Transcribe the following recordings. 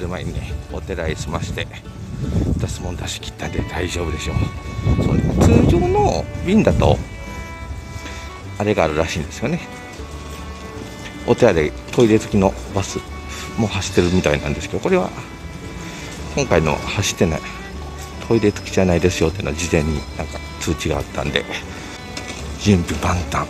る前にねお寺へ済まして出すもん出し切ったんで大丈夫でしょう。そう通常の便だとあれがあるらしいんですよね。お寺でトイレ付きのバスも走ってるみたいなんですけどこれは今回の走ってないトイレ付きじゃないですよっていうのは事前になんか通知があったんで準備万端。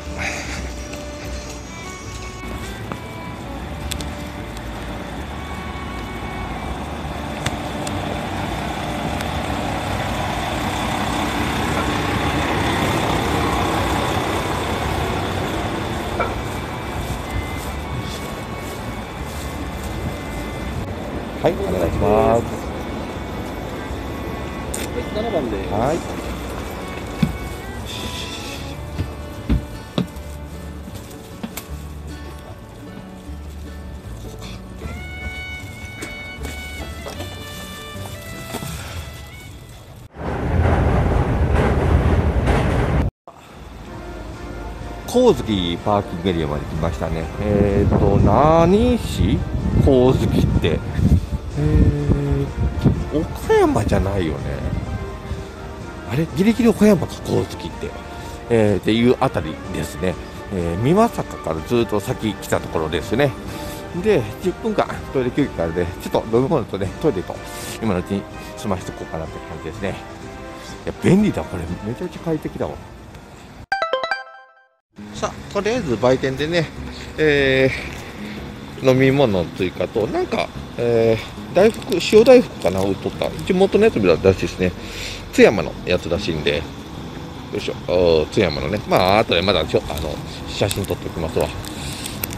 はいお願いします7番ではい光月パーキングエリアまで来ましたね。えっ、ー、と、何市光月って。えー、岡山じゃないよね。あれ？ギリギリ岡山か光月って。えー、っていうあたりですね。えー、美作からずっと先来たところですね。で、10分間トイレ休憩からで、ちょっと飲み物とね、トイレと今のうちに済ましておこうかなって感じですね。いや、便利だ、これ。めちゃくちゃ快適だわ。さあ、とりあえず売店でね、えー飲み物というかと、なんか、えー大福、塩大福かな、を取った。地元のやつらしいですね。津山のやつらしいんで、よいしょ、お津山のね、まあ、あとでまだちょあの写真撮っておきますわ。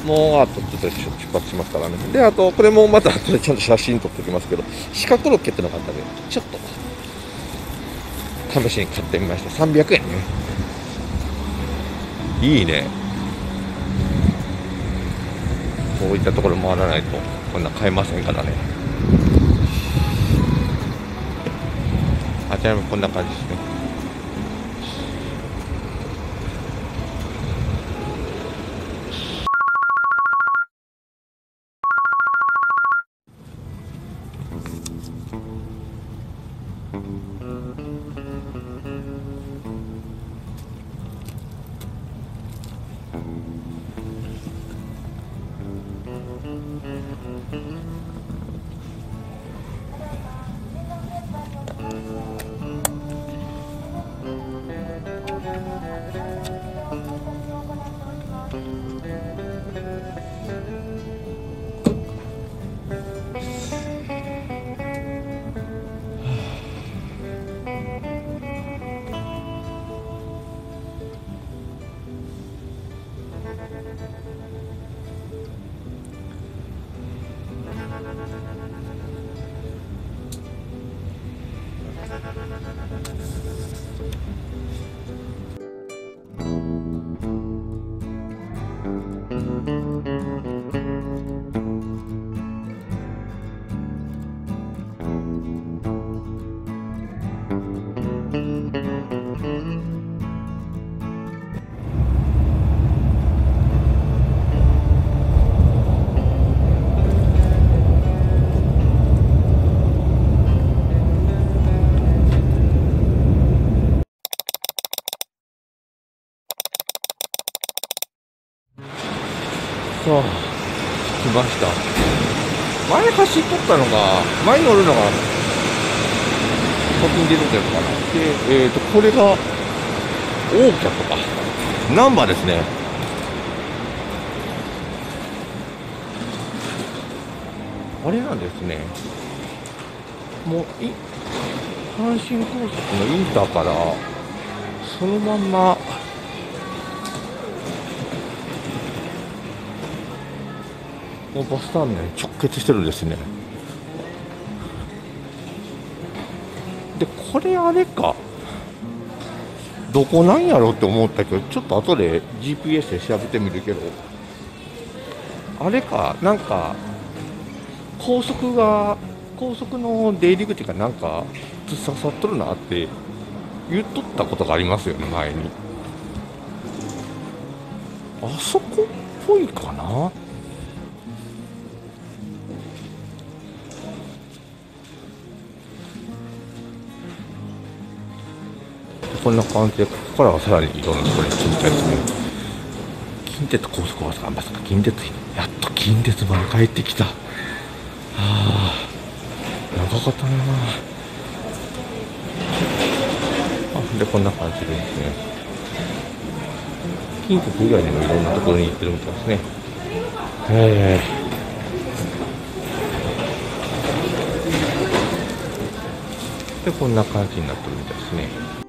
もうあとちょっと出発しますからね。で、あと、これもまた後でちゃんと写真撮っておきますけど、四角ロッケってのがあったんで、ちょっと、試しに買ってみました。300円ね。いいね。こういったところ回らないと、こんな買えませんからね。あちらもこんな感じさあ、来ました。前走っとったのが、前に乗るのが、先に出るんだよかな。で、えっ、と、これが、大キャとか、ナンバーですね。あれなんですね。もう、い、阪神高速のインターから、そのまんま、もうバスターミナルに直結してるんですね。でこれあれか。どこなんやろって思ったけどちょっと後で GPS で調べてみるけどあれかなんか高速が高速の出入り口がなんか突っ刺さっとるなって言っとったことがありますよね前に。あそこっぽいかな。こんな感じでここからはさらにいろんなところに行きたいです近鉄高速バスまさか？近鉄やっと近鉄まで帰ってきた。はあ長かったな。あでこんな感じでですね。近鉄以外にもいろんなところに行ってるみたいですね。え。でこんな感じになってるみたいですね。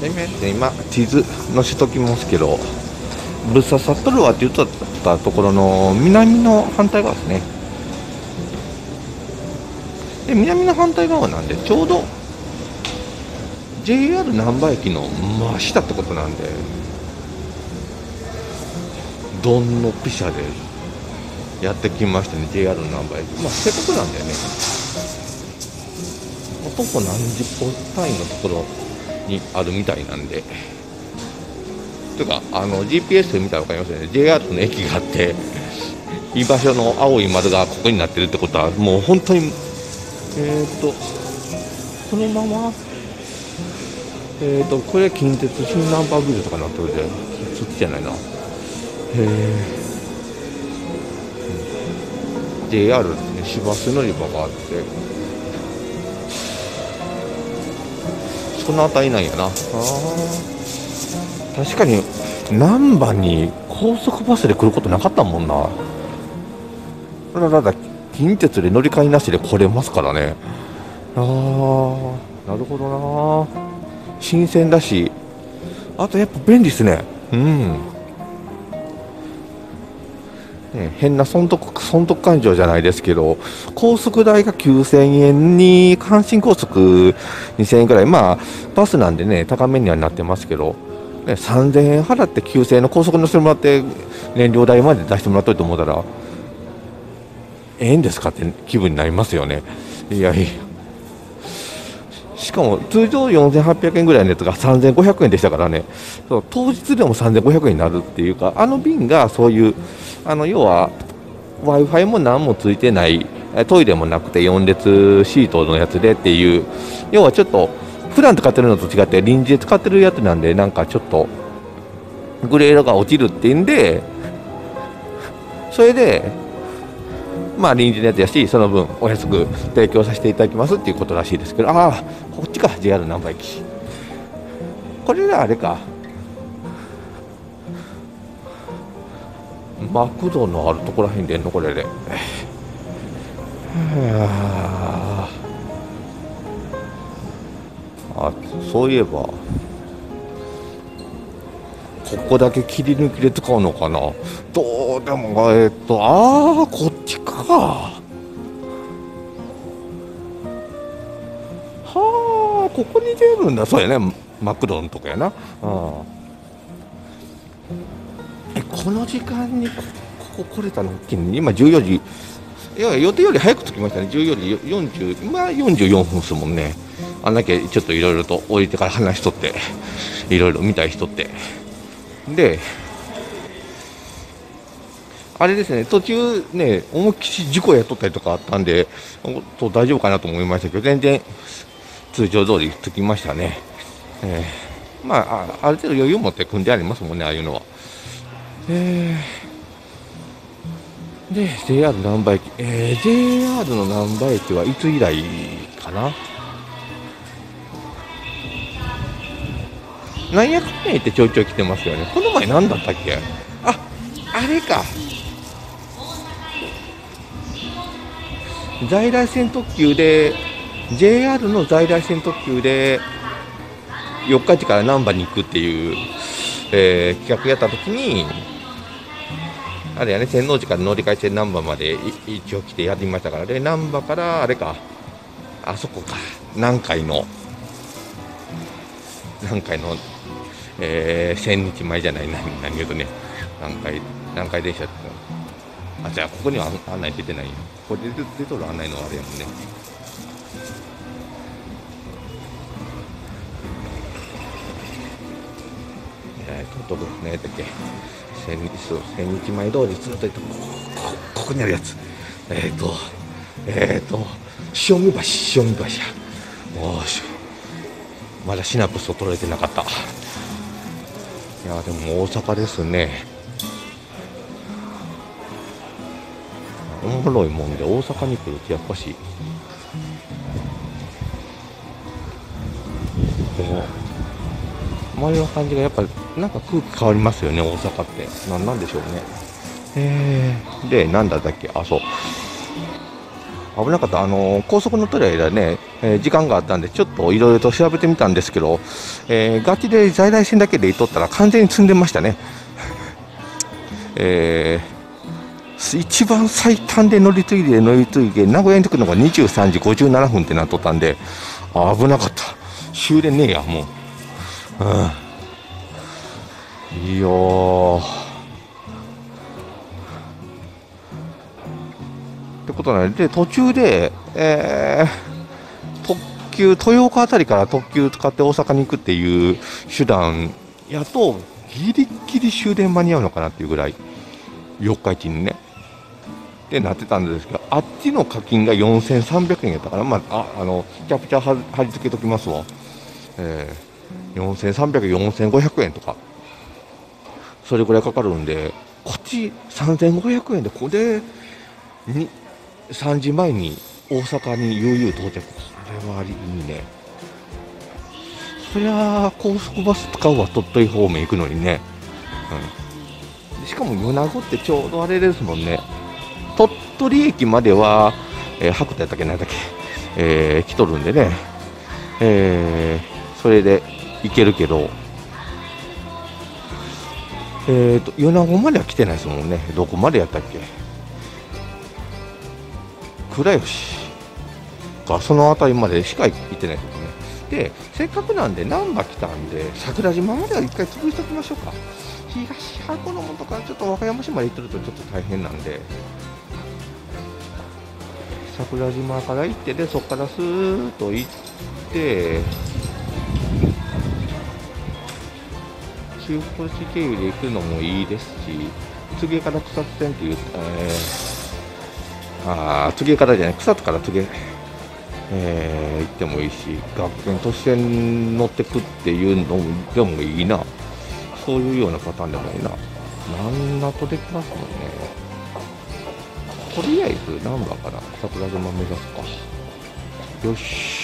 でね今地図載せときますけどぶっ刺さっとるわって言っったところの南の反対側ですね。で南の反対側なんでちょうど JR 難波駅の真下ってことなんでどんのぴしゃでやってきましたね JR 難波駅。まあせっかくなんだよね徒歩何十歩単位のところにあるみたいなんで。というか、あの GPS で見たら分かりますよね、JR の駅があって、居場所の青い丸がここになってるってことは、もう本当に、えー、っと、このまま、えー、っと、これ、近鉄新ナンバービルとかになってるで、そっちじゃないな。へえ。JR ですね、市バス乗り場があって、その辺りなんやな。あ確かに難波に高速バスで来ることなかったもんな。だだだ近鉄で乗り換えなしで来れますからね。ああなるほどな。新鮮だし。あとやっぱ便利ですね。うんね、変な損得損得感情じゃないですけど、高速代が9000円に、阪神高速2000円ぐらい、まあ、バスなんでね、高めにはなってますけど、ね、3000円払って9000円の高速乗せてもらって、燃料代まで出してもらっといて思ったら、ええんですかって気分になりますよね。いやいや。しかも通常4800円ぐらいのやつが3500円でしたからね、そう当日でも3500円になるっていうか、あの便がそういうあの要は w i f i も何もついてない。トイレもなくて4列シートのやつでっていう。要はちょっと普段使ってるのと違って臨時で使ってるやつなんでなんかちょっとグレードが落ちるっていうんでそれでまあ臨時のやつやしその分お安く提供させていただきますっていうことらしいですけどああこっちか JR 難波駅これがあれか。マクドのあるところらへんでんのこれで。あそういえばここだけ切り抜きで使うのかな。どうでもえっとああこっちか。はあここに出るんだ。そうやねマクドのとこやな。ああこの時間にここ来れたの？大きいのに今14時。いや予定より早く着きましたね。14時40まあ44分ですもんね。あんだけちょっといろいろと降りてから話しとっていろいろ見たい人って。であれですね途中ね思いっきり事故やっとったりとかあったんでと大丈夫かなと思いましたけど全然通常通り着きましたね、えー、まあある程度余裕を持って組んでありますもんねああいうのは。えー、で JR 難波駅、えー、JR の難波駅はいつ以来かな？なんやかんやってちょいちょい来てますよね。この前何だったっけ？ああれか。在来線特急で JR の在来線特急で四日市から難波に行くっていう、えー、企画やった時にあれやね、天王寺から乗り換えて難波まで一応来てやってみましたから、で、難波からあれか、あそこか、南海の、南海の、えー、千日前じゃない、何何言うとね、南海、南海電車って、あ、じゃあ、ここには案内出てないよ。ここで出とる案内のあれやもんね。えー、と、どこ、何やったっけ。千日千日前通りずっと行ってこここにあるやつ。えっ、ー、とえっ、ー、と塩見橋塩見橋。やおしまだシナプスを取れてなかった。いやでも大阪ですね。おもろいもんで大阪に来るとやっぱし。こう周りの感じがやっぱなんか空気変わりますよね大阪ってななんでしょうねえー、でなんだったっけ？あそう危なかった、あの高速乗ってる間ね、えー、時間があったんで、ちょっといろいろと調べてみたんですけど、えー、ガチで在来線だけで行っとったら完全に積んでましたね。えー、一番最短で乗り継いで乗り継いで、名古屋に着くのが23時57分ってなっとったんで、危なかった。終電ねえや、もう。うん。いいよってことなんで、途中で、えー、特急、豊岡辺りから特急使って大阪に行くっていう手段やと、ギリギリ終電間に合うのかなっていうぐらい、四日市にね。ってなってたんですけど、あっちの課金が4300円やったから、まあ、ああの、キャプチャー貼り付けときますわ。えー、4300、4500円とか、それぐらいかかるんで、こっち3500円で、これ、に3時前に大阪に悠々到着これはいいね。そりゃ高速バス使うわ鳥取方面行くのにね、うん、しかも米子ってちょうどあれですもんね。鳥取駅までは、えー、白田やったっけなんだっけ、えー、来とるんでね、えー、それで行けるけど。えーと米子までは来てないですもんね。どこまでやったっけ？倉吉か。その辺りまでしか行ってないですね。でせっかくなんで難波来たんで桜島までは一回潰しておきましょうか。東箱のもとかちょっと和歌山市まで行ってるとちょっと大変なんで。桜島から行ってでそこからスーッと行って中古市経由で行くのもいいですし次から草津線っていう、えーあ次からじゃない草津から次えー、行ってもいいし学園都市線乗ってくっていうのでもいいな。そういうようなパターンでもいいな。何だとできますもんね。とりあえず何番かな。桜島目指すか。よし。